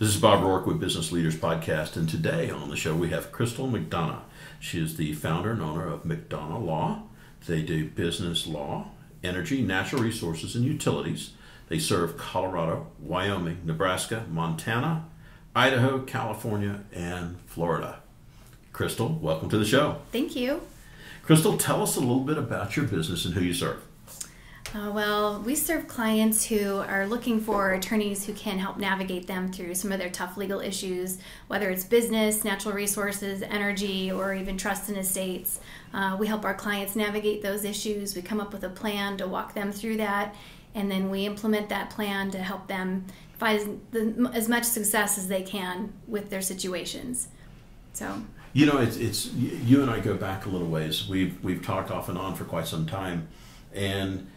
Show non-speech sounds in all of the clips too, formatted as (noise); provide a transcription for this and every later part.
This is Bob Roark with Business Leaders Podcast, and today on the show we have Crystal McDonough. She is the founder and owner of McDonough Law. They do business law, energy, natural resources, and utilities. They serve Colorado, Wyoming, Nebraska, Montana, Idaho, California, and Florida. Crystal, welcome to the show. Thank you. Crystal, tell us a little bit about your business and who you serve. Uh, well, we serve clients who are looking for attorneys who can help navigate them through some of their tough legal issues, whether it's business, natural resources, energy, or even trust and estates. Uh, we help our clients navigate those issues. We come up with a plan to walk them through that, and then we implement that plan to help them find as, as much success as they can with their situations. So. You know, it's, it's you and I go back a little ways. We've we've talked off and on for quite some time, and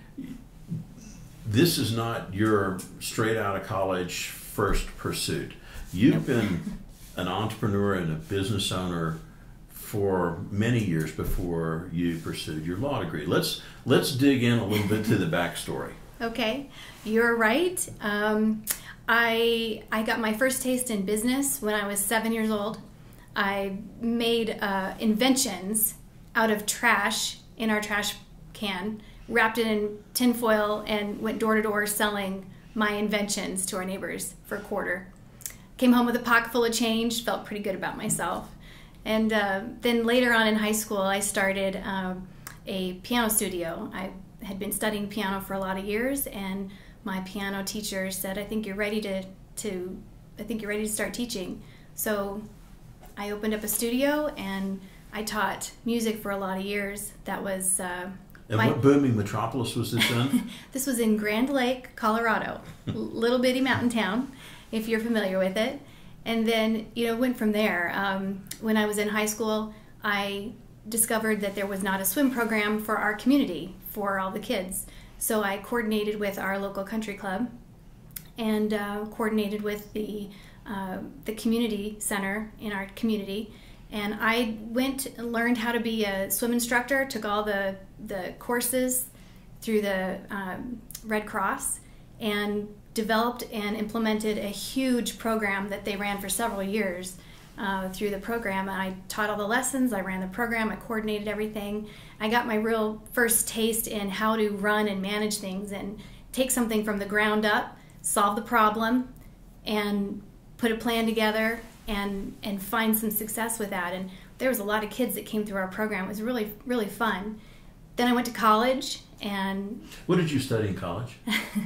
this is not your straight out of college first pursuit. You've been an entrepreneur and a business owner for many years before you pursued your law degree. Let's let's dig in a little bit to the backstory. Okay, you're right. Um, I I got my first taste in business when I was seven years old. I made uh, inventions out of trash in our trash can wrapped it in tinfoil, and went door to door selling my inventions to our neighbors for a quarter. Came home with a pocket full of change, felt pretty good about myself. And uh, then later on in high school, I started um, a piano studio. I had been studying piano for a lot of years, and my piano teacher said, "I think you're ready to to I think you're ready to start teaching." So I opened up a studio and I taught music for a lot of years. That was uh, and My, what booming metropolis was this in? (laughs) this was in Grand Lake, Colorado, (laughs) little bitty mountain town, if you're familiar with it. And then, you know, went from there. Um, when I was in high school, I discovered that there was not a swim program for our community for all the kids. So I coordinated with our local country club and uh, coordinated with the uh, the community center in our community and I went and learned how to be a swim instructor. Took all the the courses through the um, Red Cross, and developed and implemented a huge program that they ran for several years. Uh, through the program, I taught all the lessons. I ran the program. I coordinated everything. I got my real first taste in how to run and manage things and take something from the ground up, solve the problem, and put a plan together and and find some success with that. And there was a lot of kids that came through our program. It was really really fun. Then I went to college and. What did you study in college?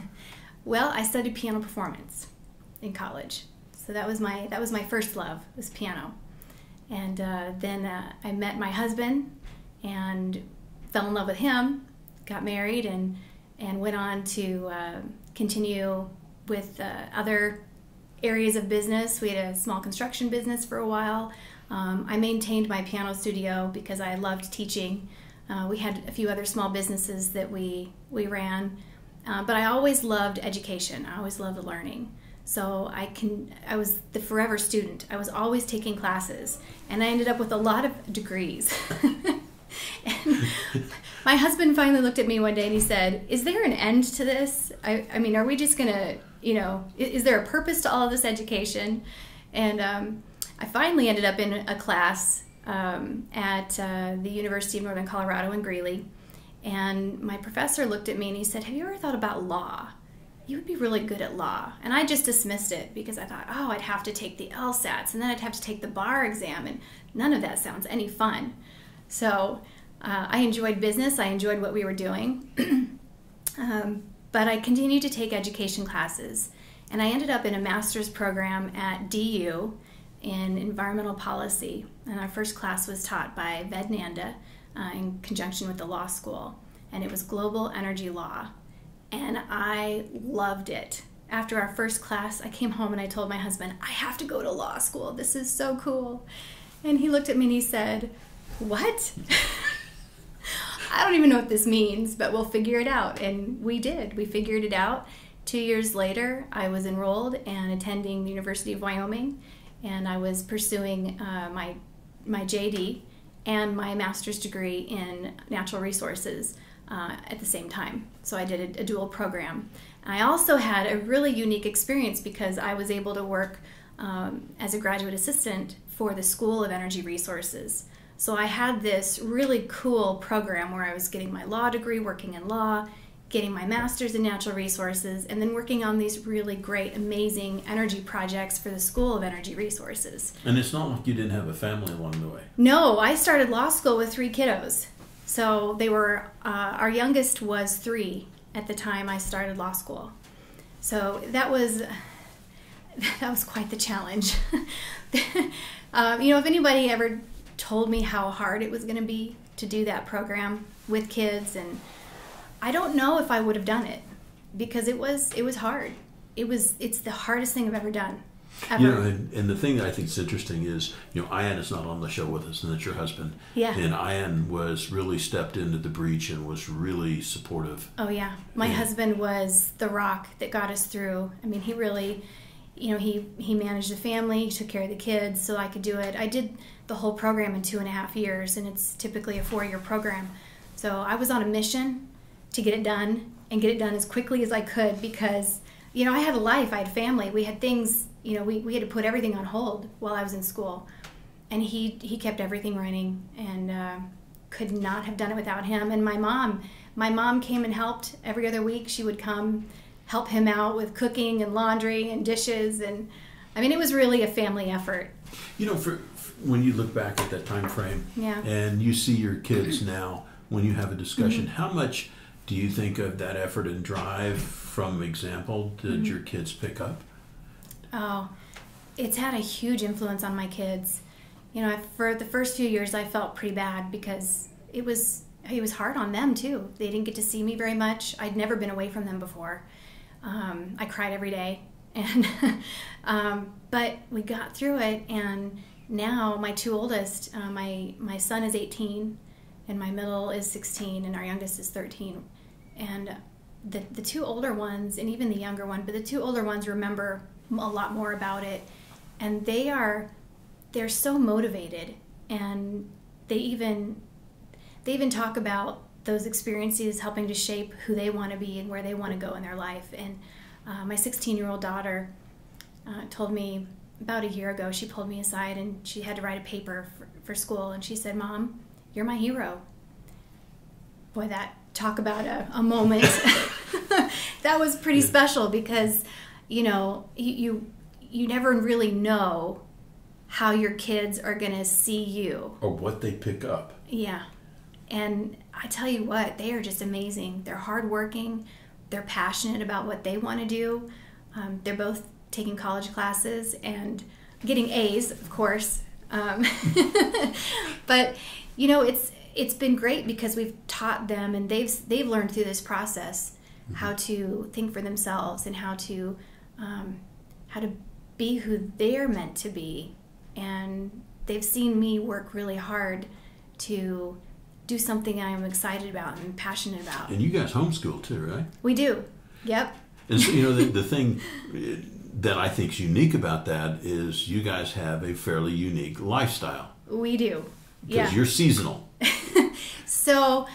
(laughs) well, I studied piano performance in college, so that was my that was my first love was piano. And uh, then uh, I met my husband and fell in love with him, got married, and and went on to uh, continue with uh, other areas of business. We had a small construction business for a while. Um, I maintained my piano studio because I loved teaching. Uh, we had a few other small businesses that we we ran, uh, but I always loved education. I always loved learning. So I can I was the forever student. I was always taking classes, and I ended up with a lot of degrees. (laughs) my husband finally looked at me one day and he said, "Is there an end to this? I, I mean, are we just gonna you know, is, is there a purpose to all of this education? And um, I finally ended up in a class um, at uh, the University of Northern Colorado in Greeley. And my professor looked at me and he said, Have you ever thought about law? You would be really good at law. And I just dismissed it because I thought, oh, I'd have to take the LSATs and then I'd have to take the bar exam. And none of that sounds any fun. So uh, I enjoyed business, I enjoyed what we were doing. (clears throat) um, but I continued to take education classes, and I ended up in a master's program at DU in environmental policy. And our first class was taught by Ved Nanda uh, in conjunction with the law school, and it was global energy law. And I loved it. After our first class, I came home and I told my husband, I have to go to law school. This is so cool. And he looked at me and he said, What? (laughs) I don't even know what this means, but we'll figure it out. And we did. We figured it out. Two years later, I was enrolled and attending the University of Wyoming, and I was pursuing uh, my my JD and my master's degree in natural resources uh, at the same time. So I did a, a dual program. I also had a really unique experience because I was able to work um, as a graduate assistant for the School of Energy Resources. So I had this really cool program where I was getting my law degree, working in law, getting my master's in natural resources, and then working on these really great, amazing energy projects for the School of Energy Resources. And it's not like you didn't have a family along the way. No, I started law school with three kiddos. So they were, uh, our youngest was three at the time I started law school. So that was, (laughs) that was quite the challenge. (laughs) um, you know, if anybody ever told me how hard it was going to be to do that program with kids and I don't know if I would have done it because it was it was hard. It was it's the hardest thing I've ever done. Ever. You know, and, and the thing that I think is interesting is, you know, Ian is not on the show with us, and that's your husband. Yeah. And Ian was really stepped into the breach and was really supportive. Oh yeah, my Yeah. husband was the rock that got us through. I mean, he really, you know, he he managed the family, he took care of the kids, so I could do it. I did the whole program in two and a half years, and it's typically a four year program. So I was on a mission to get it done and get it done as quickly as I could because, you know, I had a life, I had family, we had things, you know, we, we had to put everything on hold while I was in school. And he, he kept everything running and uh, could not have done it without him. And my mom, my mom came and helped every other week. She would come help him out with cooking and laundry and dishes. And I mean, it was really a family effort. You know, for, for when you look back at that time frame, Yeah. and you see your kids now, when you have a discussion, Mm-hmm. how much do you think of that effort and drive from example did Mm-hmm. your kids pick up? Oh, it's had a huge influence on my kids. You know, for the first few years, I felt pretty bad because it was it was hard on them too. They didn't get to see me very much. I'd never been away from them before. Um, I cried every day, (laughs) and um, but we got through it. And now my two oldest, uh, my my son is 18, and my middle is 16, and our youngest is 13. And the the two older ones, and even the younger one, but the two older ones remember a lot more about it, and they are they're so motivated, and they even they even talk about those experiences helping to shape who they want to be and where they want to go in their life. And uh, my 16 year old daughter uh, told me about a year ago, she pulled me aside and she had to write a paper for, for school. And she said, Mom, you're my hero. Boy, that talk about a, a moment. (laughs) (laughs) that was pretty Yeah. special because, you know, you, you, never really know how your kids are going to see you. Or what they pick up? Yeah. And I tell you what, they are just amazing. They're hardworking. They're passionate about what they want to do. Um, they're both taking college classes and getting A's, of course. Um, (laughs) but you know, it's it's been great because we've taught them, and they've they've learned through this process how to think for themselves and how to um, how to be who they're meant to be. And they've seen me work really hard to do something I'm excited about and passionate about. And you guys homeschool too, right? We do. Yep. And so, you know, the, the thing (laughs) that I think is unique about that is you guys have a fairly unique lifestyle We do. because Yeah. you're seasonal. So,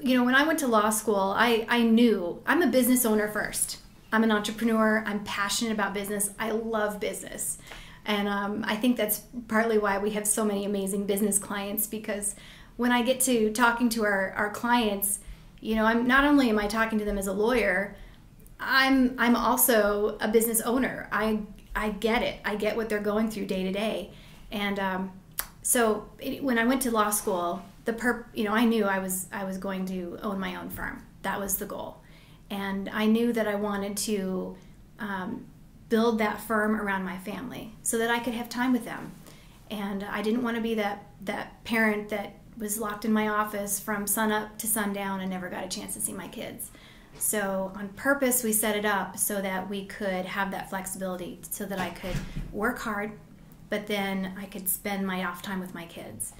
you know, when I went to law school, I, I knew I'm a business owner first. I'm an entrepreneur. I'm passionate about business. I love business. And um, I think that's partly why we have so many amazing business clients because when I get to talking to our, our clients, you know, I'm not only am I talking to them as a lawyer, I'm I'm also a business owner. I I get it. I get what they're going through day to day, and um, so it, when I went to law school, the perp, you know, I knew I was I was going to own my own firm. That was the goal, and I knew that I wanted to um, build that firm around my family so that I could have time with them, and I didn't want to be that that parent that was locked in my office from sun up to sundown and never got a chance to see my kids. So, on purpose, we set it up so that we could have that flexibility so that I could work hard, but then I could spend my off time with my kids.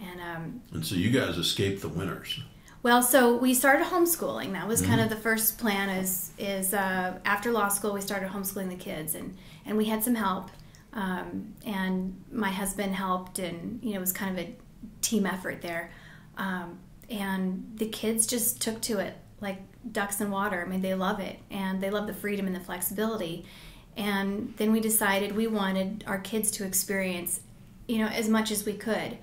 And, um, And so you guys escaped the winters. well, so we started homeschooling. That was kind of the first plan is, is uh, after law school, we started homeschooling the kids, and, and we had some help. Um, and my husband helped, and, you know, it was kind of a team effort there. Um, and the kids just took to it like ducks in water. I mean, they love it, and they love the freedom and the flexibility. And then we decided we wanted our kids to experience, you know, as much as we could.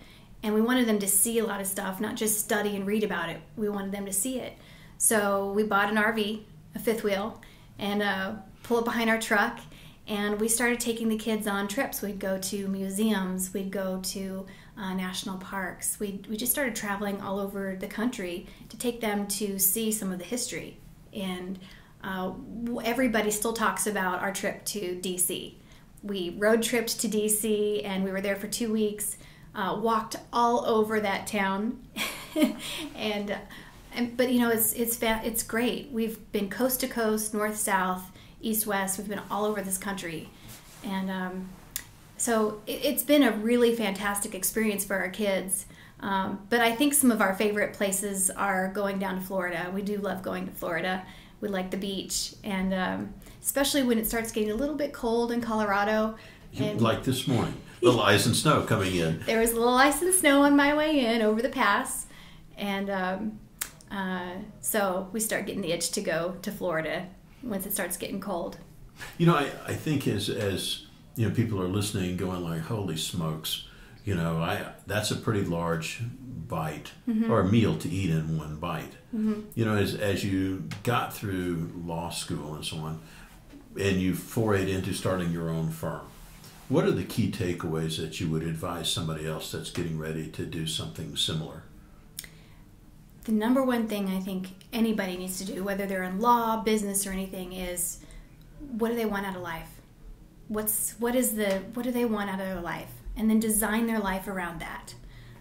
And we wanted them to see a lot of stuff, not just study and read about it. We wanted them to see it. So we bought an RV, a fifth wheel, and uh, pull it behind our truck. And we started taking the kids on trips. We'd go to museums, we'd go to uh, national parks. We, we just started traveling all over the country to take them to see some of the history. And uh, everybody still talks about our trip to DC. We road tripped to DC and we were there for two weeks, uh, walked all over that town. (laughs) and, and, but you know, it's, it's, it's great. We've been coast to coast, north, south, east, west. We've been all over this country. And, um, so it's been a really fantastic experience for our kids. Um, but I think some of our favorite places are going down to Florida. We do love going to Florida. We like the beach, and um, especially when it starts getting a little bit cold in Colorado. And like this morning, little ice and snow coming in. There was a little ice and snow on my way in over the pass, and um, uh, so we start getting the itch to go to Florida once it starts getting cold. You know, I, I think as as you know, people are listening, going like, "Holy smokes!" You know, I that's a pretty large bite mm-hmm. or a meal to eat in one bite. Mm-hmm. You know, as as you got through law school and so on, and you forayed into starting your own firm. What are the key takeaways that you would advise somebody else that's getting ready to do something similar? The number one thing I think anybody needs to do, whether they're in law, business, or anything, is what do they want out of life? what's what is the what do they want out of their life and then design their life around that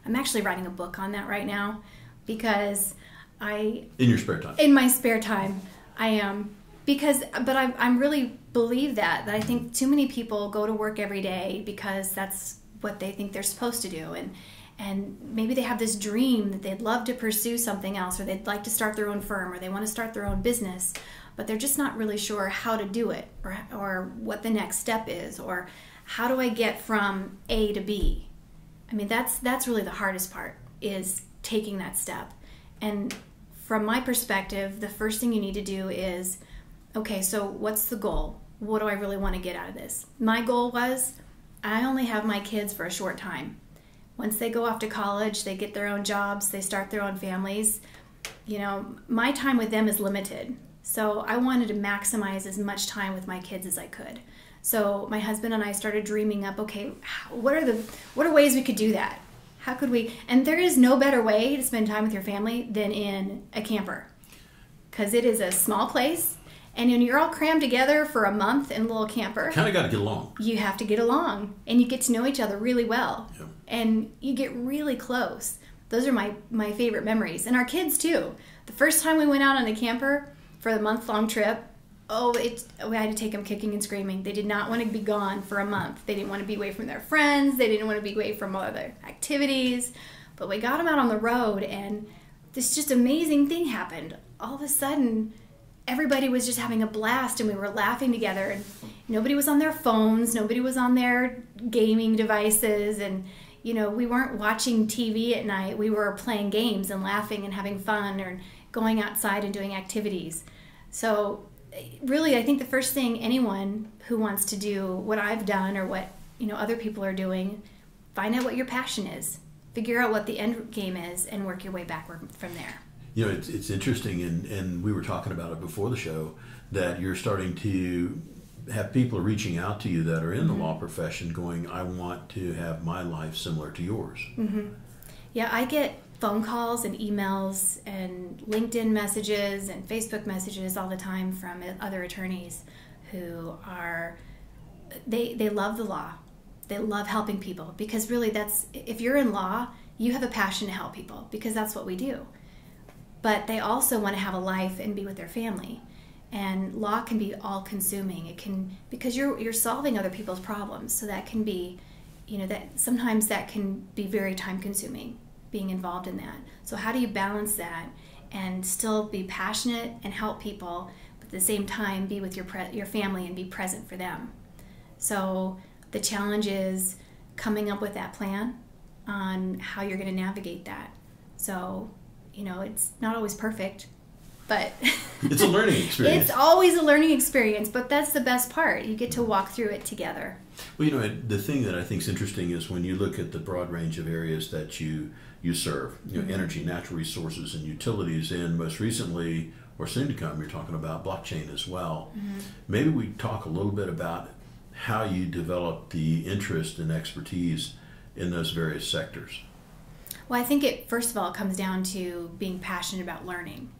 i'm actually writing a book on that right now because i in your spare time in my spare time i am because but i i'm really believe that that i think too many people go to work every day because that's what they think they're supposed to do and and maybe they have this dream that they'd love to pursue something else or they'd like to start their own firm or they want to start their own business but they're just not really sure how to do it or, or what the next step is or how do I get from A to B. I mean, that's that's really the hardest part is taking that step. And from my perspective, the first thing you need to do is okay, so what's the goal? What do I really want to get out of this? My goal was I only have my kids for a short time. Once they go off to college, they get their own jobs, they start their own families. You know, my time with them is limited. So I wanted to maximize as much time with my kids as I could. So my husband and I started dreaming up, okay, what are the what are ways we could do that? How could we? And there is no better way to spend time with your family than in a camper. Cuz it is a small place and when you're all crammed together for a month in a little camper. Kind of got to get along. You have to get along and you get to know each other really well. Yeah. And you get really close. Those are my my favorite memories. And our kids too. The first time we went out on a camper, for the month long trip. Oh, it, we had to take them kicking and screaming. They did not want to be gone for a month. They didn't want to be away from their friends. They didn't want to be away from all other activities. But we got them out on the road, and this just amazing thing happened. All of a sudden, everybody was just having a blast, and we were laughing together. And nobody was on their phones. Nobody was on their gaming devices, and you know, we weren't watching TV at night. We were playing games and laughing and having fun, or going outside and doing activities. So, really, I think the first thing anyone who wants to do what I've done or what you know other people are doing, find out what your passion is, figure out what the end game is, and work your way backward from there. You know, it's, it's interesting, and, and we were talking about it before the show that you're starting to have people reaching out to you that are in the mm-hmm. law profession going, I want to have my life similar to yours. Mm-hmm. Yeah, I get phone calls and emails and LinkedIn messages and Facebook messages all the time from other attorneys who are they they love the law. They love helping people because really that's if you're in law, you have a passion to help people because that's what we do. But they also want to have a life and be with their family. And law can be all consuming. It can because you're you're solving other people's problems. So that can be you know that sometimes that can be very time consuming being involved in that. So, how do you balance that and still be passionate and help people, but at the same time be with your your family and be present for them? So, the challenge is coming up with that plan on how you're going to navigate that. So, you know, it's not always perfect, but (laughs) it's a learning experience. it's always a learning experience, but that's the best part. You get to walk through it together. Well, you know, the thing that I think is interesting is when you look at the broad range of areas that you you serve, you know, mm-hmm. energy, natural resources, and utilities, and most recently, or soon to come, you're talking about blockchain as well. Mm-hmm. Maybe we talk a little bit about how you develop the interest and expertise in those various sectors. Well, I think it first of all comes down to being passionate about learning.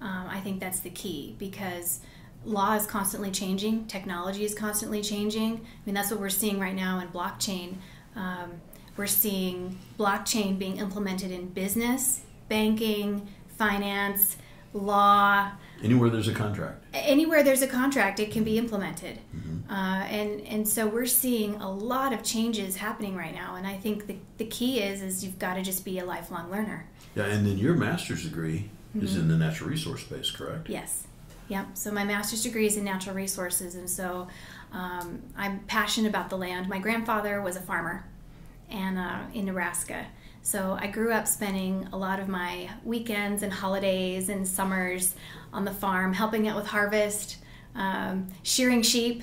Um, I think that's the key because law is constantly changing, technology is constantly changing. I mean, that's what we're seeing right now in blockchain. Um, we're seeing blockchain being implemented in business, banking, finance, law. Anywhere there's a contract. Anywhere there's a contract, it can be implemented. Mm-hmm. Uh, and and so we're seeing a lot of changes happening right now. And I think the, the key is is you've got to just be a lifelong learner. Yeah, and then your master's degree mm-hmm. is in the natural resource space, correct? Yes. Yep. So my master's degree is in natural resources, and so um, I'm passionate about the land. My grandfather was a farmer, and uh, in Nebraska. So I grew up spending a lot of my weekends and holidays and summers on the farm, helping out with harvest, um, shearing sheep,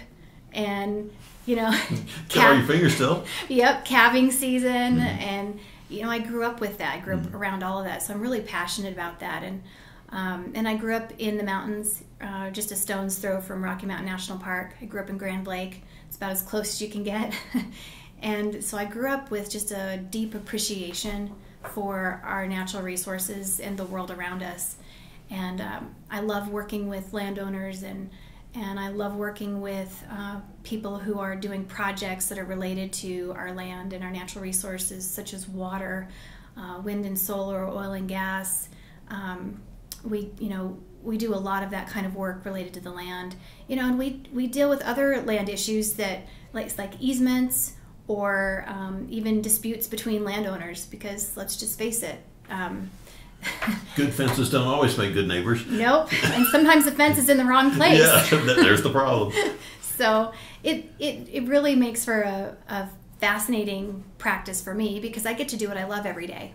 and you know, (laughs) cal- (laughs) your fingers still. Yep, calving season, mm-hmm. and you know, I grew up with that. I grew mm-hmm. up around all of that, so I'm really passionate about that. And um, and I grew up in the mountains, uh, just a stone's throw from Rocky Mountain National Park. I grew up in Grand Lake. It's about as close as you can get. (laughs) and so I grew up with just a deep appreciation for our natural resources and the world around us. And um, I love working with landowners and and I love working with uh, people who are doing projects that are related to our land and our natural resources, such as water, uh, wind and solar, oil and gas. Um, we, you know, we do a lot of that kind of work related to the land, you know, and we we deal with other land issues that like like easements or um, even disputes between landowners. Because let's just face it. Um, good fences don't always make good neighbors. Nope, and sometimes the fence is in the wrong (laughs) place. yeah, there's the problem. (laughs) so it, it it really makes for a, a fascinating practice for me because I get to do what I love every day.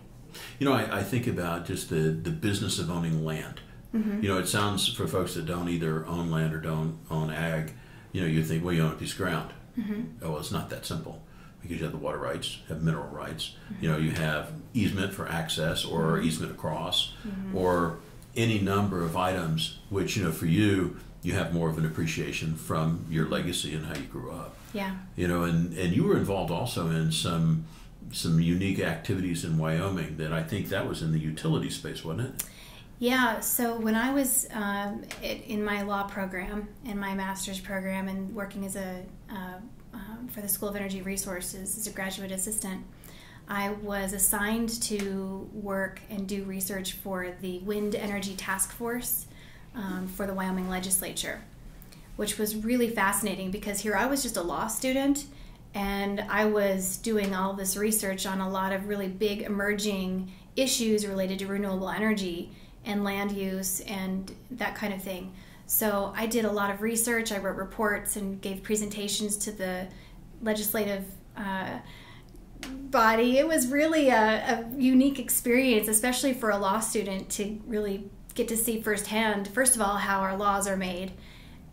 You know, I, I think about just the, the business of owning land. Mm-hmm. You know, it sounds for folks that don't either own land or don't own ag, you know, you think, well, you own a piece of ground. Mm-hmm. Oh, well, it's not that simple because you have the water rights, have mineral rights. Mm-hmm. You know, you have easement for access or mm-hmm. easement across, mm-hmm. or any number of items which you know for you you have more of an appreciation from your legacy and how you grew up. Yeah. You know, and and you were involved also in some some unique activities in Wyoming that I think that was in the utility space, wasn't it? Yeah, so when I was um, in my law program and my master's program and working as a uh, um, for the School of Energy Resources as a graduate assistant, I was assigned to work and do research for the Wind Energy Task Force um, for the Wyoming legislature, which was really fascinating because here I was just a law student and I was doing all this research on a lot of really big emerging issues related to renewable energy and land use and that kind of thing. So I did a lot of research. I wrote reports and gave presentations to the legislative uh, body. It was really a, a, unique experience, especially for a law student to really get to see firsthand, first of all, how our laws are made.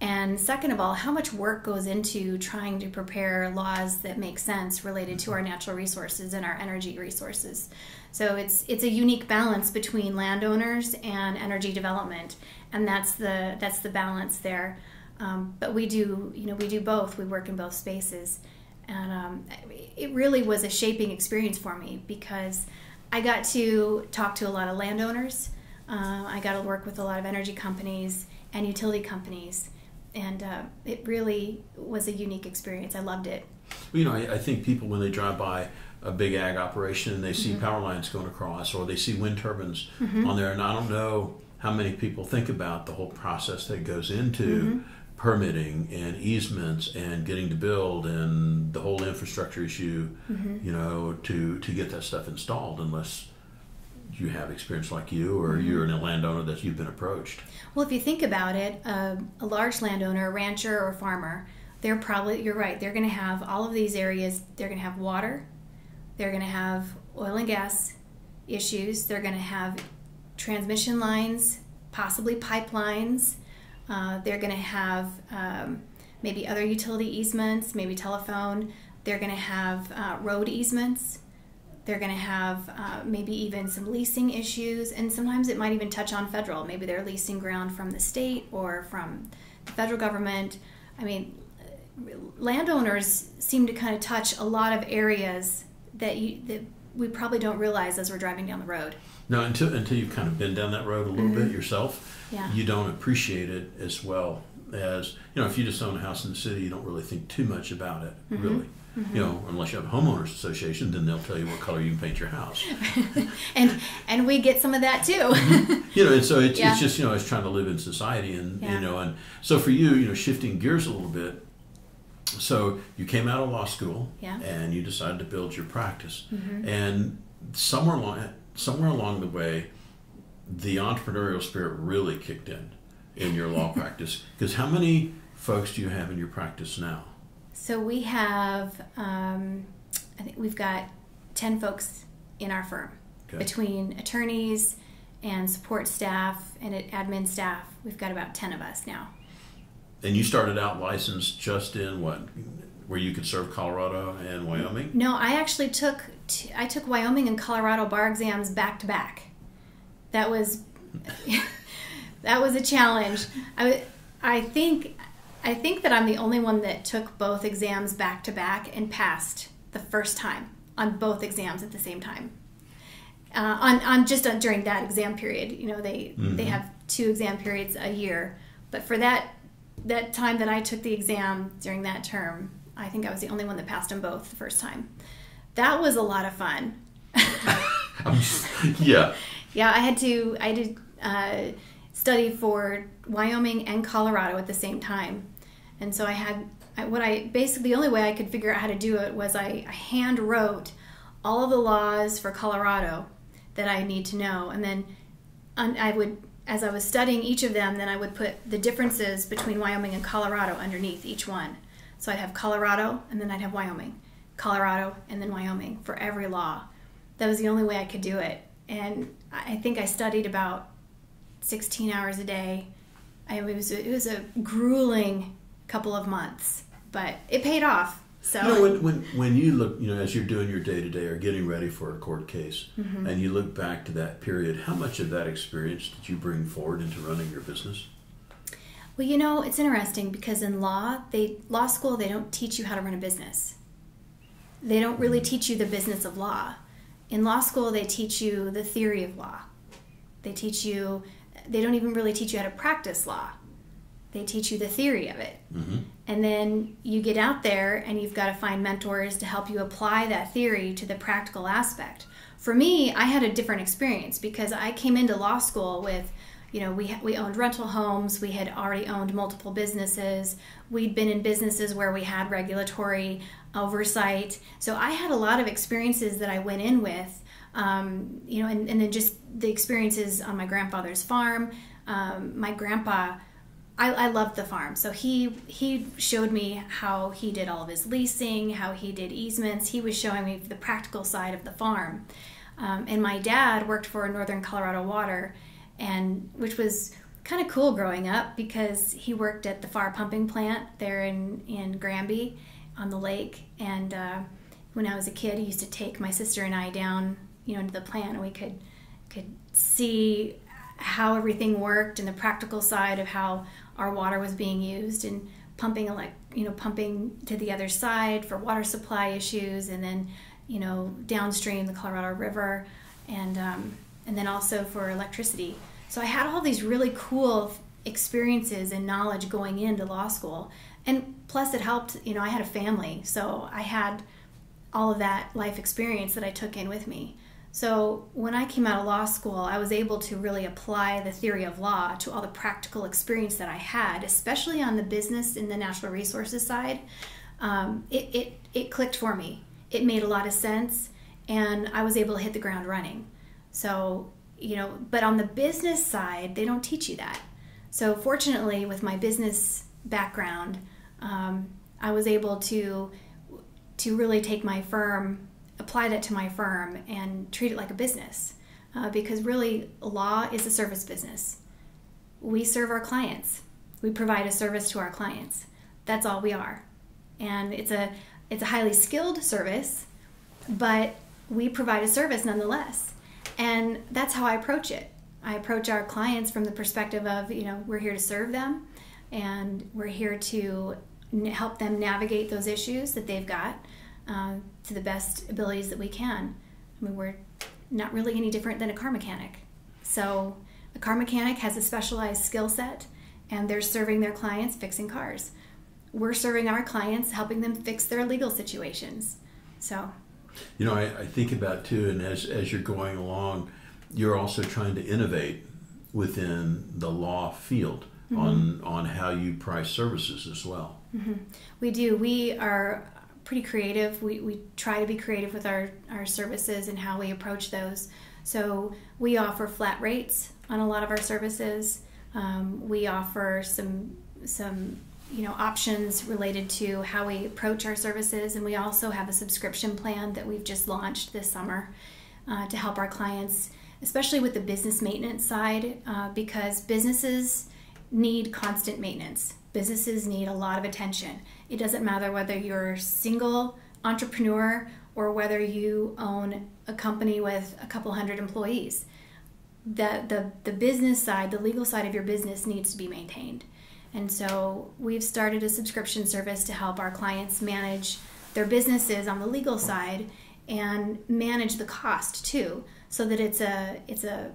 And second of all, how much work goes into trying to prepare laws that make sense related to our natural resources and our energy resources. So it's it's a unique balance between landowners and energy development, and that's the that's the balance there. Um, but we do you know we do both. We work in both spaces, and um, it really was a shaping experience for me because I got to talk to a lot of landowners. Uh, I got to work with a lot of energy companies and utility companies, and uh, it really was a unique experience. I loved it. Well, you know, I, I think people when they drive by a big ag operation and they see mm-hmm. power lines going across or they see wind turbines mm-hmm. on there, and I don't know how many people think about the whole process that goes into mm-hmm. Permitting and easements and getting to build and the whole infrastructure issue, mm-hmm. you know, to to get that stuff installed unless you have experience like you or mm-hmm. you're a landowner that you've been approached. Well, if you think about it, uh, a large landowner, a rancher or farmer, they're probably you're right. They're going to have all of these areas. They're going to have water. They're going to have oil and gas issues. They're going to have transmission lines possibly pipelines. Uh, they're going to have um, maybe other utility easements, maybe telephone. They're going to have uh, road easements. They're going to have uh, maybe even some leasing issues, and sometimes it might even touch on federal. Maybe they're leasing ground from the state or from the federal government. I mean, landowners seem to kind of touch a lot of areas that you that we probably don't realize as we're driving down the road. No, until until you've kind of been down that road a little mm-hmm. bit yourself, yeah. you don't appreciate it as well as you know. If you just own a house in the city, you don't really think too much about it, mm-hmm. really. Mm-hmm. You know, unless you have a homeowners association, then they'll tell you what color you can paint your house. (laughs) and and we get some of that too. Mm-hmm. you know, and so it's, yeah. it's just you know, it's trying to live in society, and yeah. you know, and so for you, you know, shifting gears a little bit, so you came out of law school yeah. and you decided to build your practice mm-hmm. and somewhere along somewhere along the way the entrepreneurial spirit really kicked in in your law (laughs) practice. Because how many folks do you have in your practice now? So we have um, i think we've got 10 folks in our firm. Okay. between attorneys and support staff and admin staff we've got about 10 of us now. And you started out licensed just in what, where you could serve Colorado and Wyoming? No, I actually took t- I took Wyoming and Colorado bar exams back to back. That was (laughs) that was a challenge. I I think I think that I'm the only one that took both exams back to back and passed the first time on both exams at the same time. Uh, on on just on, during that exam period, you know, they mm-hmm. they have two exam periods a year, but for that that time that I took the exam during that term, I think I was the only one that passed them both the first time. That was a lot of fun. (laughs) yeah. Yeah, I had to. I did uh, study for Wyoming and Colorado at the same time, and so I had I, what I basically the only way I could figure out how to do it was I, I hand wrote all of the laws for Colorado that I need to know, and then I would as I was studying each of them, then I would put the differences between Wyoming and Colorado underneath each one. So I'd have Colorado and then I'd have Wyoming, Colorado and then Wyoming for every law. That was the only way I could do it. And I think I studied about 16 hours a day. I, it, was a, it was a grueling couple of months, but it paid off. So you know, when, when when you look, you know, as you're doing your day to day or getting ready for a court case, mm-hmm. and you look back to that period, how much of that experience did you bring forward into running your business? Well, you know, it's interesting because in law, they law school they don't teach you how to run a business. They don't really teach you the business of law. In law school, they teach you the theory of law. They teach you. They don't even really teach you how to practice law they teach you the theory of it. Mm-hmm. And then you get out there and you've got to find mentors to help you apply that theory to the practical aspect. For me, I had a different experience because I came into law school with, you know, we, we owned rental homes, we had already owned multiple businesses, we'd been in businesses where we had regulatory oversight. So I had a lot of experiences that I went in with, um, you know, and, and then just the experiences on my grandfather's farm. Um, my grandpa I, I loved the farm. So he he showed me how he did all of his leasing, how he did easements. He was showing me the practical side of the farm. Um, and my dad worked for Northern Colorado Water, and which was kind of cool growing up because he worked at the Farr pumping plant there in in Granby on the lake. And uh, when I was a kid, he used to take my sister and I down, you know, into the plant, and we could could see how everything worked and the practical side of how our water was being used and pumping like you know pumping to the other side for water supply issues and then you know downstream the Colorado River and um, and then also for electricity. So I had all these really cool experiences and knowledge going into law school, and plus it helped. You know I had a family, so I had all of that life experience that I took in with me. So when I came out of law school, I was able to really apply the theory of law to all the practical experience that I had, especially on the business and the natural resources side. Um, it, it, it clicked for me. It made a lot of sense, and I was able to hit the ground running. So, you know, but on the business side, they don't teach you that. So, fortunately, with my business background, um, I was able to to really take my firm apply that to my firm and treat it like a business. Uh, because really, law is a service business. we serve our clients. We provide a service to our clients. That's all we are. And it's a it's a highly skilled service, but we provide a service nonetheless. And that's how I approach it. I approach our clients from the perspective of, you know, we're here to serve them and we're here to help them navigate those issues that they've got uh, to the best abilities that we can. I mean, we're not really any different than a car mechanic. So, a car mechanic has a specialized skill set and they're serving their clients fixing cars. We're serving our clients, helping them fix their legal situations. So, you know, I, I think about too, and as, as you're going along, you're also trying to innovate within the law field mm-hmm. on on how you price services as well. Mm-hmm. We do. We are pretty creative. We, we try to be creative with our, our services and how we approach those. So we offer flat rates on a lot of our services. Um, we offer some some you know options related to how we approach our services, and we also have a subscription plan that we've just launched this summer uh, to help our clients, especially with the business maintenance side, uh, because businesses need constant maintenance. Businesses need a lot of attention. It doesn't matter whether you're a single entrepreneur or whether you own a company with a couple hundred employees. The, the, the business side, the legal side of your business needs to be maintained. And so we've started a subscription service to help our clients manage their businesses on the legal side and manage the cost too, so that it's a it's a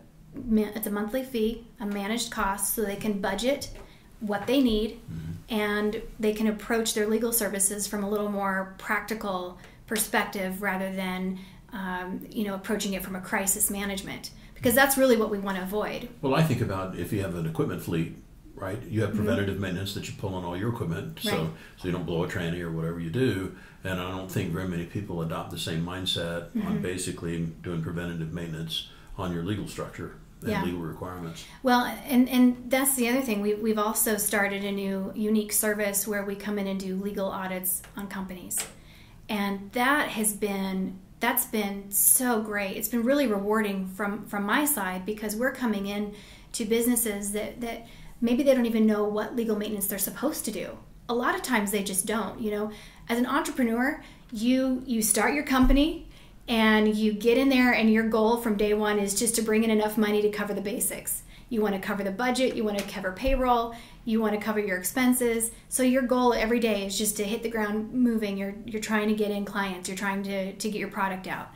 it's a monthly fee, a managed cost, so they can budget what they need mm-hmm. and they can approach their legal services from a little more practical perspective rather than um, you know approaching it from a crisis management because that's really what we want to avoid. Well, I think about if you have an equipment fleet, right? You have mm-hmm. preventative mm-hmm. maintenance that you pull on all your equipment, so right. so you don't blow a tranny or whatever you do. And I don't think very many people adopt the same mindset mm-hmm. on basically doing preventative maintenance on your legal structure and yeah. legal requirements. Well, and and that's the other thing. We we've also started a new unique service where we come in and do legal audits on companies, and that has been that's been so great. It's been really rewarding from from my side because we're coming in to businesses that that maybe they don't even know what legal maintenance they're supposed to do. A lot of times they just don't. You know, as an entrepreneur, you you start your company and you get in there and your goal from day one is just to bring in enough money to cover the basics you want to cover the budget you want to cover payroll you want to cover your expenses so your goal every day is just to hit the ground moving you're you're trying to get in clients you're trying to to get your product out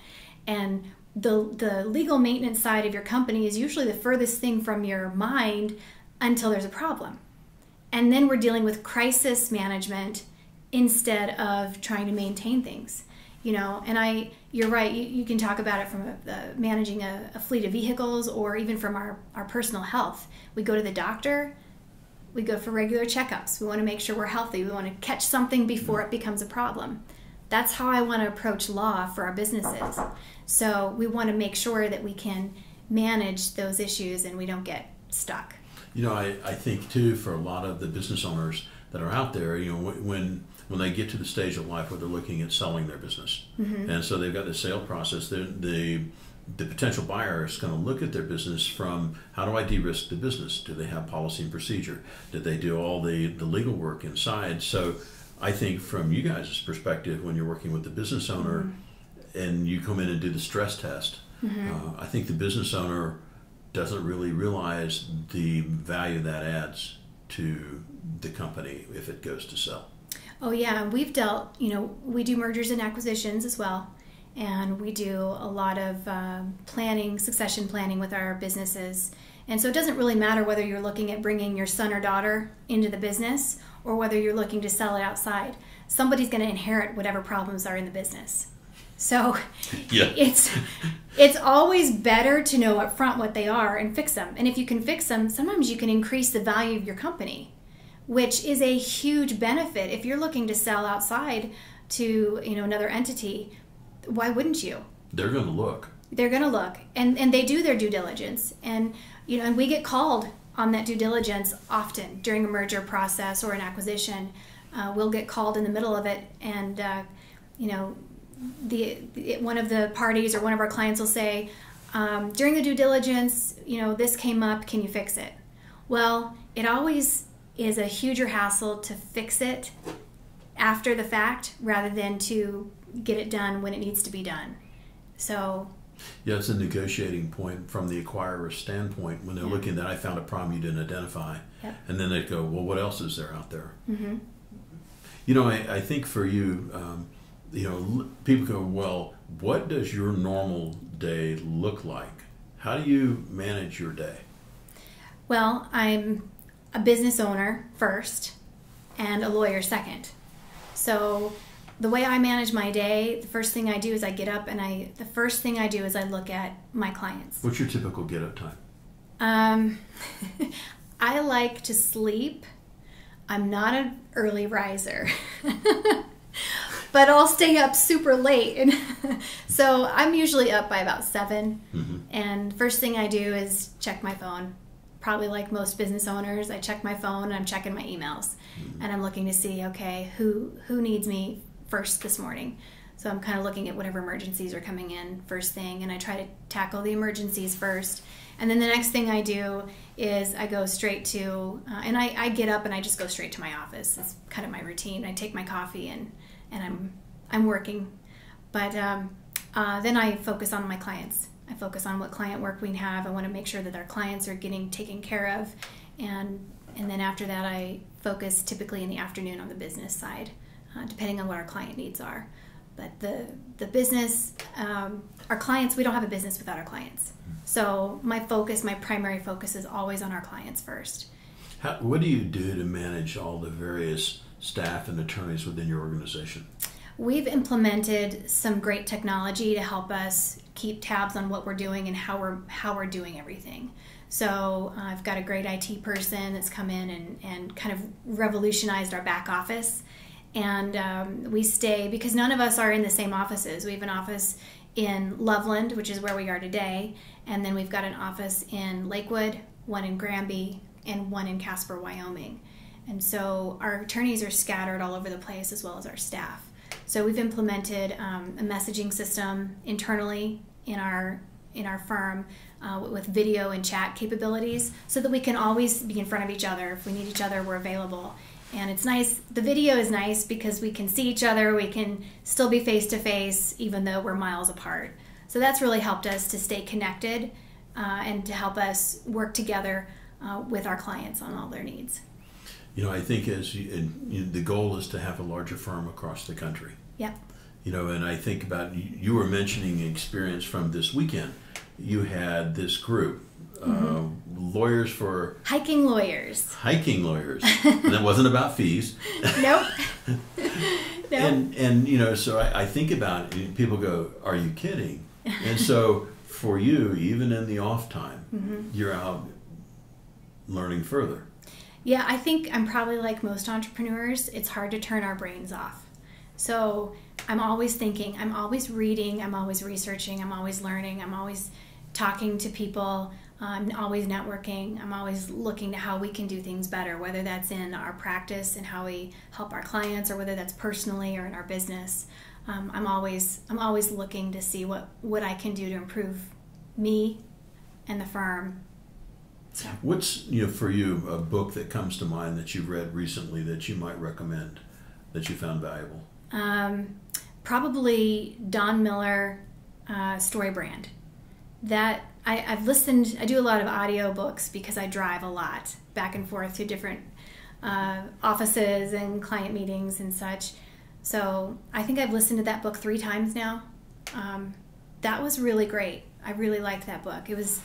and the the legal maintenance side of your company is usually the furthest thing from your mind until there's a problem. And then we're dealing with crisis management instead of trying to maintain things you know? And i you're right you, you can talk about it from a, uh, managing a, a, fleet of vehicles or even from our, our personal health. We go to the doctor we go for regular checkups. We want to make sure we're healthy. We want to catch something before it becomes a problem. That's how i want to approach law for our businesses. So we want to make sure that we can manage those issues and we don't get stuck you know i, I think too for a lot of the business owners that are out there you know when when they get to the stage of life where they're looking at selling their business. Mm-hmm. And so they've got the sale process. The, the, the potential buyer is going to look at their business from how do I de risk the business? Do they have policy and procedure? Did they do all the, the legal work inside? So I think from you guys' perspective, when you're working with the business owner mm-hmm. and you come in and do the stress test, mm-hmm. uh, I think the business owner doesn't really realize the value that adds to the company if it goes to sell. Oh yeah, we've dealt. You know, we do mergers and acquisitions as well, and we do a lot of um, planning, succession planning with our businesses. And so it doesn't really matter whether you're looking at bringing your son or daughter into the business or whether you're looking to sell it outside. Somebody's going to inherit whatever problems are in the business. So (laughs) yeah. it's it's always better to know up front what they are and fix them. And if you can fix them, sometimes you can increase the value of your company which is a huge benefit. If you're looking to sell outside to you know another entity why wouldn't you? They're going to look. They're going to look. And and they do their due diligence. And you know and we get called on that due diligence often during a merger process or an acquisition. Uh, we'll get called in the middle of it and uh, you know the, the, one of the parties or one of our clients will say um, during the due diligence you know this came up can you fix it Well, it always is a huger hassle to fix it after the fact rather than to get it done when it needs to be done. So, Yeah, it's a negotiating point from the acquirer's standpoint when they're Yeah. looking that I found a problem you didn't identify. Yep. And then they go, well, what else is there out there? mhm. You know, I, I think for you, um, you know, people go, well, what does your normal day look like? How do you manage your day? well, I'm a business owner first and a lawyer second. So, the way I manage my day, the first thing I do is I get up and I the first thing I do is I look at my clients. What's your typical get up time? Um, (laughs) I like to sleep. I'm not an early riser, (laughs) (laughs) but I'll stay up super late. And (laughs) so I'm usually up by about 7 Mhm. And first thing I do is check my phone. Probably like most business owners, I check my phone and I'm checking my emails, and I'm looking to see okay who who needs me first this morning. So I'm kind of looking at whatever emergencies are coming in first thing, and I try to tackle the emergencies first. And then the next thing I do is I go straight to, uh, and I, I get up and I just go straight to my office. It's kind of my routine. I take my coffee and and I'm I'm working, but um, uh, then I focus on my clients. I focus on what client work we have. I want to make sure that our clients are getting taken care of, and and then after that I focus typically in the afternoon on the business side, uh, depending on what our client needs are. But the the business, um, our clients, we don't have a business without our clients. So my focus, my primary focus, is always on our clients first. How, what do you do to manage all the various staff and attorneys within your organization? We've implemented some great technology to help us keep tabs on what we're doing and how we're how we're doing everything. So uh, I've got a great IT person that's come in and, and kind of revolutionized our back office. And um, we stay because none of us are in the same offices. We have an office in Loveland, which is where we are today, and then we've got an office in Lakewood, one in Granby, and one in Casper, Wyoming. And so our attorneys are scattered all over the place as well as our staff. So we've implemented um, a messaging system internally in our in our firm uh, with video and chat capabilities, so that we can always be in front of each other. If we need each other, we're available. And it's nice. The video is nice because we can see each other. We can still be face to face, even though we're miles apart. So that's really helped us to stay connected uh, and to help us work together uh, with our clients on all their needs. You know, I think as you, and, you, the goal is to have a larger firm across the country. Yep. You know, and I think about you, you were mentioning experience from this weekend. You had this group, uh, lawyers for Hiking lawyers. hiking lawyers, (laughs) and it wasn't about fees. Nope. (laughs) (laughs) no. And and you know, so I, I think about it, people go, "Are you kidding?" And so for you, even in the off time, Mm-hmm. you're out learning further. Yeah, I think I'm probably like most entrepreneurs. It's hard to turn our brains off. So I'm always thinking, I'm always reading, I'm always researching, I'm always learning, I'm always talking to people, I'm always networking, I'm always looking to how we can do things better, whether that's in our practice and how we help our clients, or whether that's personally or in our business. Um, I'm always I'm always looking to see what what I can do to improve me and the firm. What's you know for you a book that comes to mind that you've read recently that you might recommend that you found valuable? Um, probably Don Miller, uh, Story Brand. That I, I've listened. I do a lot of audio books because I drive a lot back and forth to different uh, offices and client meetings and such. So I think I've listened to that book three times now. Um, that was really great. I really liked that book. It was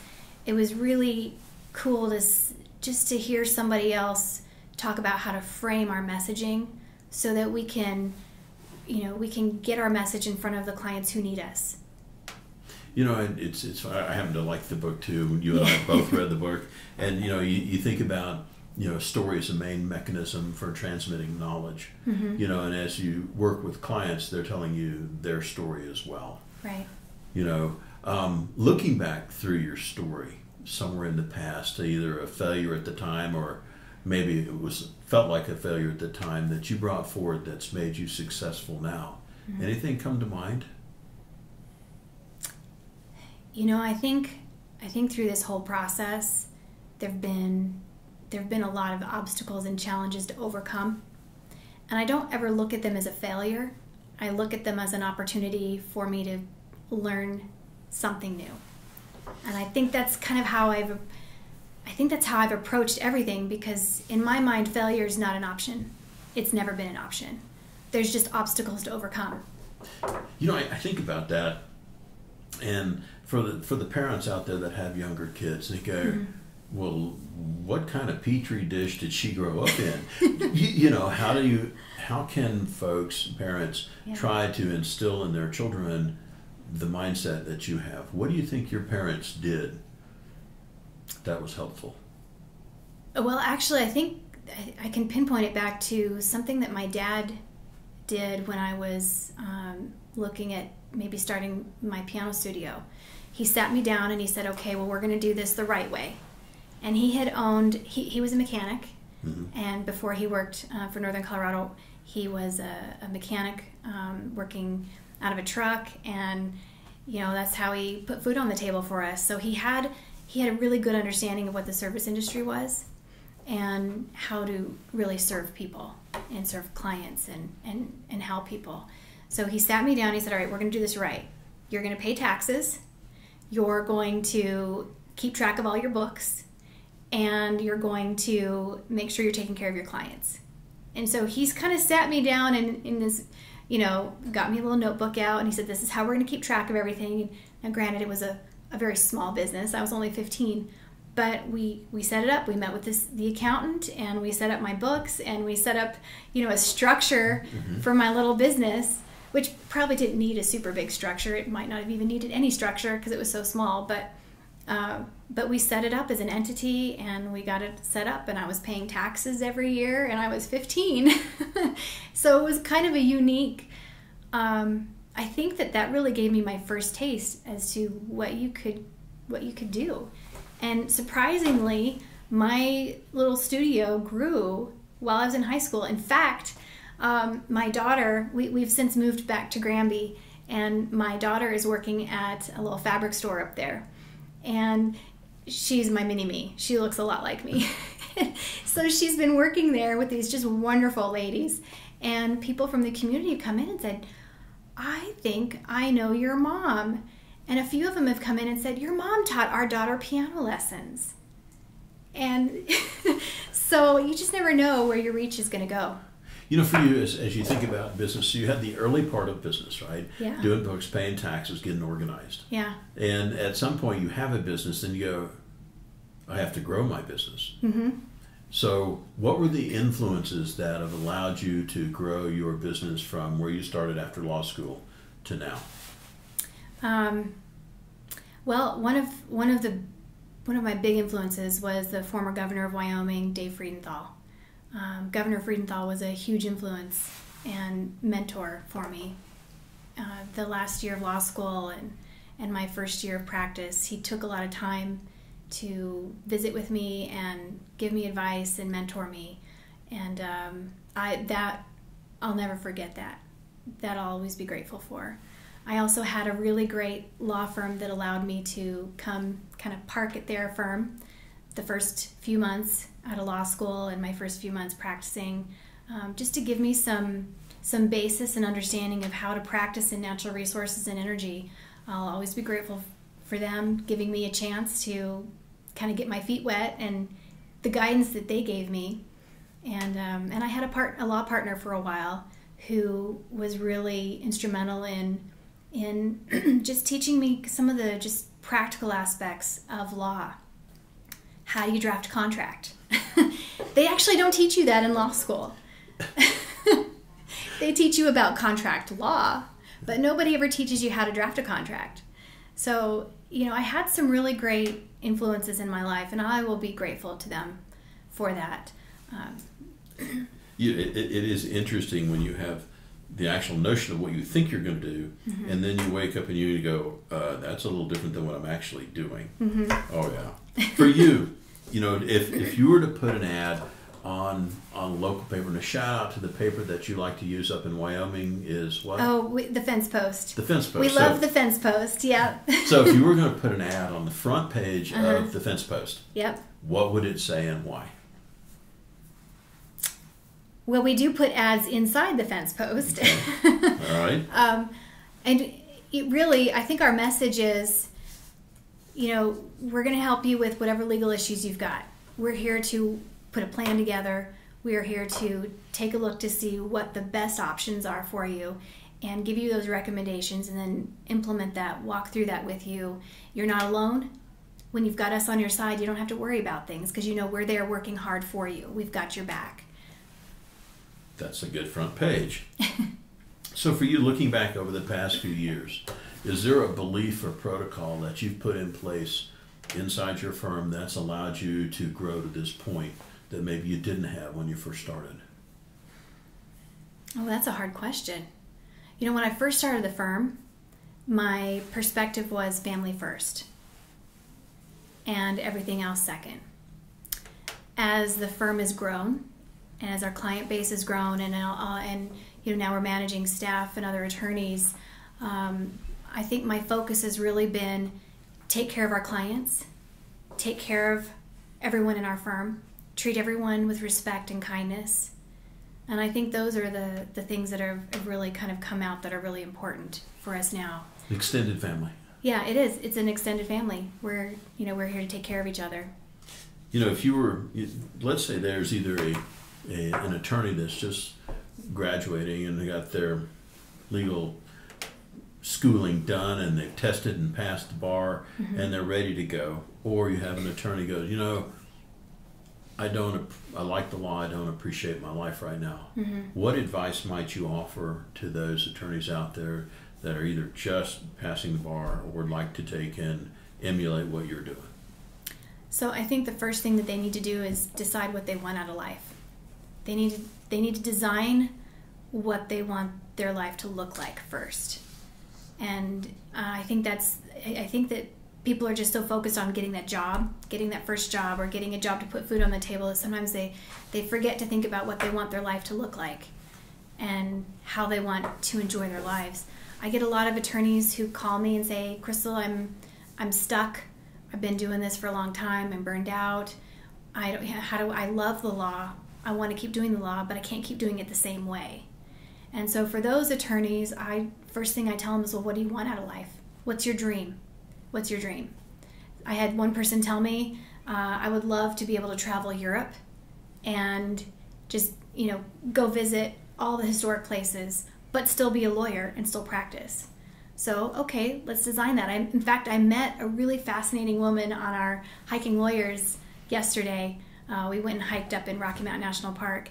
it was really cool to just to hear somebody else talk about how to frame our messaging so that we can you know we can get our message in front of the clients who need us You know, and it's it's. I happen to like the book too. You and I both read the book, and you know, you, you think about you know, story is a main mechanism for transmitting knowledge. You know, and as you work with clients, they're telling you their story as well. right You know, um, looking back through your story somewhere in the past, either a failure at the time or maybe it was felt like a failure at the time that you brought forward that's made you successful now. Mm-hmm. Anything come to mind? you know i think i think through this whole process there've been there have been a lot of obstacles and challenges to overcome. And I don't ever look at them as a failure. I look at them as an opportunity for me to learn something new. And I think that's kind of how I've I think that's how I've approached everything because in my mind failure is not an option. It's never been an option. There's just obstacles to overcome. You know, I, I think about that and for the for the parents out there that have younger kids, they go, mm-hmm. "Well, what kind of petri dish did she grow up in?" (laughs) you, you, know, how do you how can folks, parents, yeah. try to instill in their children the mindset that you have? What do you think your parents did that was helpful? Well, actually, I think I can pinpoint it back to something that my dad did when I was um, looking at maybe starting my piano studio. He sat me down and he said, "Okay, well, we're going to do this the right way." And he had owned. He, he was a mechanic, mm-hmm. and before he worked uh, for Northern Colorado, he was a, a mechanic um, working out of a truck, and you know that's how he put food on the table for us. So he had he had a really good understanding of what the service industry was and how to really serve people and serve clients and and and help people. So he sat me down. He said, All right, we're going to do this right. You're going to pay taxes. You're going to keep track of all your books. And you're going to make sure you're taking care of your clients. And so he's kind of sat me down and in this, you know, got me a little notebook out. And he said, This is how we're going to keep track of everything. And granted, it was a, a very small business. I was only 15 but we we set it up we met with this the accountant and we set up my books and we set up you know a structure mm-hmm. for my little business which probably didn't need a super big structure. It might not have even needed any structure because it was so small. But uh, but we set it up as an entity and we got it set up. And I was paying taxes every year, and I was 15, (laughs) so it was kind of a unique. Um, I think that that really gave me my first taste as to what you could what you could do, and surprisingly, my little studio grew while I was in high school. In fact, um, my daughter, we, we've since moved back to Granby, and my daughter is working at a little fabric store up there. And she's my mini me. She looks a lot like me. (laughs) so she's been working there with these just wonderful ladies. And people from the community have come in and said, I think I know your mom. And a few of them have come in and said, Your mom taught our daughter piano lessons. And (laughs) so you just never know where your reach is going to go. You know, for you, as, as you think about business, so you had the early part of business, right? Yeah. Doing books, paying taxes, getting organized. Yeah. And at some point, you have a business, and you go, I have to grow my business. Mm-hmm. So, what were the influences that have allowed you to grow your business from where you started after law school to now? Um, well, one of one of the one of my big influences was the former governor of Wyoming, Dave Freudenthal. Um, Governor Freudenthal was a huge influence and mentor for me. Uh, the last year of law school and, and my first year of practice, he took a lot of time to visit with me and give me advice and mentor me. And um, I that I'll never forget that. That I'll always be grateful for. I also had a really great law firm that allowed me to come kind of park at their firm the first few months out of law school and my first few months practicing, um, just to give me some some basis and understanding of how to practice in natural resources and energy. I'll always be grateful for them giving me a chance to kind of get my feet wet and the guidance that they gave me. And um, and I had a part a law partner for a while who was really instrumental in in (clears throat) just teaching me some of the just practical aspects of law how do you draft a contract? (laughs) they actually don't teach you that in law school. (laughs) they teach you about contract law, but nobody ever teaches you how to draft a contract. So, you know, I had some really great influences in my life, and I will be grateful to them for that. Um, (clears throat) you, it, it is interesting when you have the actual notion of what you think you're going to do, mm-hmm. and then you wake up and you go, uh, "That's a little different than what I'm actually doing." Mm-hmm. Oh yeah. For you, you know, if if you were to put an ad on on local paper, and a shout out to the paper that you like to use up in Wyoming is what? Oh, we, the Fence Post. The Fence Post. We so, love the Fence Post. Yeah. (laughs) so if you were going to put an ad on the front page uh-huh. of the Fence Post, yep. What would it say and why? Well, we do put ads inside the fence post. (laughs) All right. um, and it really, I think our message is, you know, we're going to help you with whatever legal issues you've got. We're here to put a plan together. We are here to take a look to see what the best options are for you and give you those recommendations and then implement that, walk through that with you. You're not alone. When you've got us on your side, you don't have to worry about things because you know we're there working hard for you. We've got your back. That's a good front page. (laughs) so, for you looking back over the past few years, is there a belief or protocol that you've put in place inside your firm that's allowed you to grow to this point that maybe you didn't have when you first started? Oh, that's a hard question. You know, when I first started the firm, my perspective was family first and everything else second. As the firm has grown, and as our client base has grown, and uh, and you know now we're managing staff and other attorneys, um, I think my focus has really been take care of our clients, take care of everyone in our firm, treat everyone with respect and kindness. And I think those are the, the things that are have really kind of come out that are really important for us now. Extended family. Yeah, it is. It's an extended family. We're you know we're here to take care of each other. You know, if you were, let's say there's either a, a an attorney that's just graduating and they got their legal schooling done and they've tested and passed the bar mm-hmm. and they're ready to go, or you have an attorney goes, you know, I don't, I like the law, I don't appreciate my life right now. Mm-hmm. What advice might you offer to those attorneys out there that are either just passing the bar or would like to take and emulate what you're doing? So I think the first thing that they need to do is decide what they want out of life. They need to, they need to design what they want their life to look like first and uh, I think that's I think that people are just so focused on getting that job, getting that first job, or getting a job to put food on the table that sometimes they they forget to think about what they want their life to look like and how they want to enjoy their lives. I get a lot of attorneys who call me and say, "Crystal, I'm I'm stuck. I've been doing this for a long time. I'm burned out. I don't how do I love the law. I want to keep doing the law, but I can't keep doing it the same way." And so for those attorneys, I first thing I tell them is, well, what do you want out of life? What's your dream? What's your dream? I had one person tell me, uh, I would love to be able to travel Europe and just, you know, go visit all the historic places, but still be a lawyer and still practice. So, okay, let's design that. I, in fact, I met a really fascinating woman on our hiking lawyers yesterday. Uh, we went and hiked up in Rocky Mountain National Park,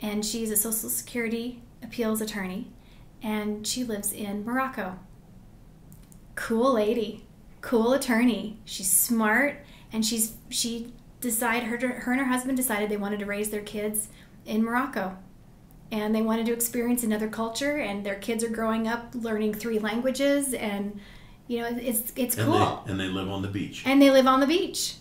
and she's a Social Security appeals attorney, and she lives in Morocco. Cool lady, cool attorney. She's smart, and she's she decided her her and her husband decided they wanted to raise their kids in Morocco, and they wanted to experience another culture. And their kids are growing up learning three languages, and you know it's it's and cool. They, and they live on the beach. And they live on the beach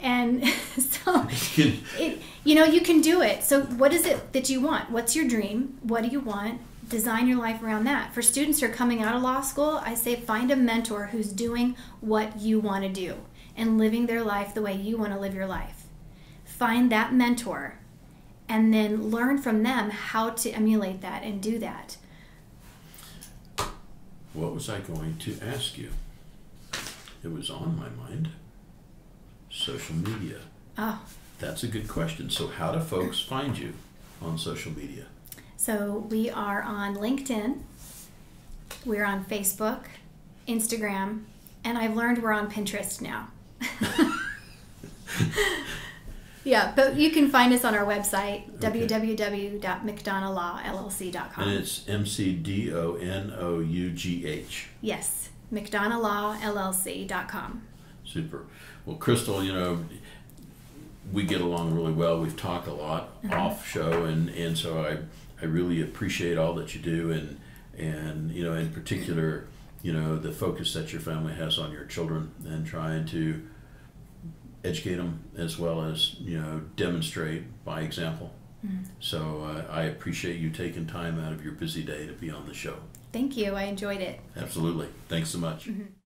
and (laughs) so (laughs) it, you know you can do it so what is it that you want what's your dream what do you want design your life around that for students who are coming out of law school i say find a mentor who's doing what you want to do and living their life the way you want to live your life find that mentor and then learn from them how to emulate that and do that what was i going to ask you it was on my mind social media? Oh. That's a good question. So, how do folks find you on social media? So, we are on LinkedIn, we're on Facebook, Instagram, and I've learned we're on Pinterest now. (laughs) yeah, but you can find us on our website, okay. www.mcdonoughlawllc.com. And it's M C D O N O U G H. Yes, mcdonoughlawllc.com. Super. Well, Crystal, you know, we get along really well. We've talked a lot uh-huh. off show, and, and so I, I really appreciate all that you do, and and you know, in particular, you know, the focus that your family has on your children and trying to educate them as well as you know demonstrate by example. Mm-hmm. So uh, I appreciate you taking time out of your busy day to be on the show. Thank you. I enjoyed it. Absolutely. Thanks so much. Mm-hmm.